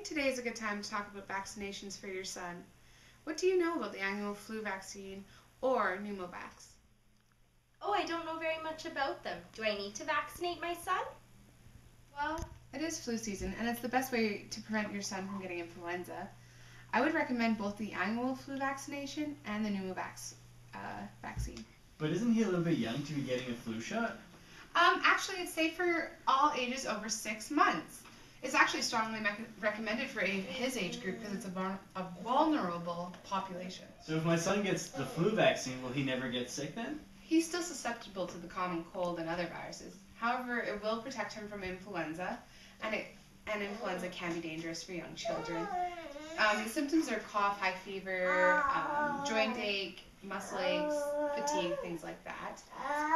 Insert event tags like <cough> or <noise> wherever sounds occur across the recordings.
So, I think today is a good time to talk about vaccinations for your son. What do you know about the annual flu vaccine or pneumovax? Oh, I don't know very much about them. Do I need to vaccinate my son? Well, it is flu season, and it's the best way to prevent your son from getting influenza. I would recommend both the annual flu vaccination and the pneumovax uh, vaccine. But isn't he a little bit young to be getting a flu shot? Um, actually, it's safe for all ages over six months. It's actually strongly recommended for a- his age group because it's a, a vulnerable population. So if my son gets the flu vaccine, will he never get sick then? He's still susceptible to the common cold and other viruses. However, it will protect him from influenza, and it and influenza can be dangerous for young children. Um, the symptoms are cough, high fever, um, joint ache, muscle aches, fatigue, things like that.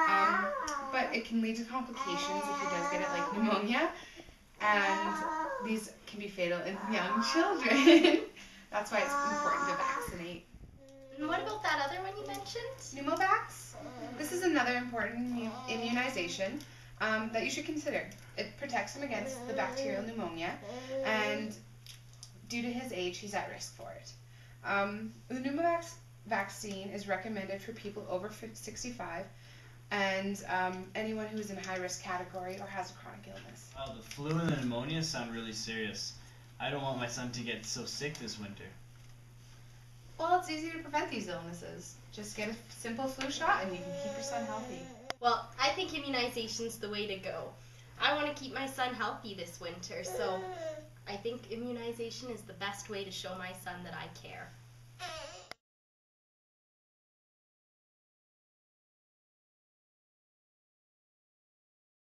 Um, but it can lead to complications if he does get it, like pneumonia, and these can be fatal in young children. <laughs> That's why it's important to vaccinate. And what about that other one you mentioned? Pneumovax. This is another important immunization um, that you should consider. It protects him against the bacterial pneumonia, and due to his age, he's at risk for it. Um, the pneumovax vaccine is recommended for people over 65 and um, anyone who is in high risk category or has a chronic illness. Wow, the flu and the pneumonia sound really serious. I don't want my son to get so sick this winter. Well, it's easy to prevent these illnesses. Just get a simple flu shot and you can keep your son healthy. Well, I think immunization's the way to go. I want to keep my son healthy this winter, so I think immunization is the best way to show my son that I care.